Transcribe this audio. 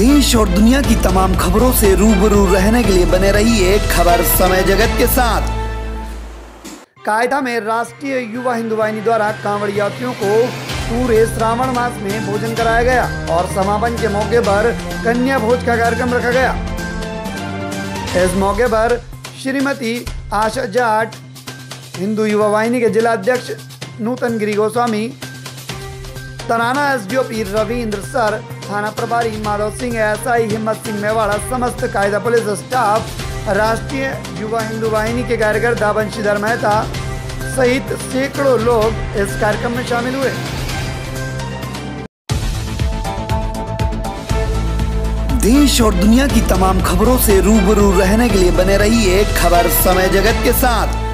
देश और दुनिया की तमाम खबरों से रूबरू रहने के लिए बने रहिए खबर समय जगत के साथ। कायदा में राष्ट्रीय युवा हिंदू वाहिनी द्वारा कांवड़ यात्रियों को पूरे श्रावण मास में भोजन कराया गया और समापन के मौके पर कन्या भोज का कार्यक्रम रखा गया। इस मौके पर श्रीमती आशा जाट, हिंदू युवा वाहिनी के जिला अध्यक्ष नूतन गिरी गोस्वामी तराना एसडीओपी रविंद्र सर थाना प्रभारी माधव सिंह, एसआई हिम्मत सिंह मेवाड़ा समस्त कायदा पुलिस स्टाफ, राष्ट्रीय युवा हिंदू वाहिनी के कार्यकर्ता बंशीधर मेहता सहित सैकड़ों लोग इस कार्यक्रम में शामिल हुए। देश और दुनिया की तमाम खबरों से रूबरू रहने के लिए बने रहिए खबर समय जगत के साथ।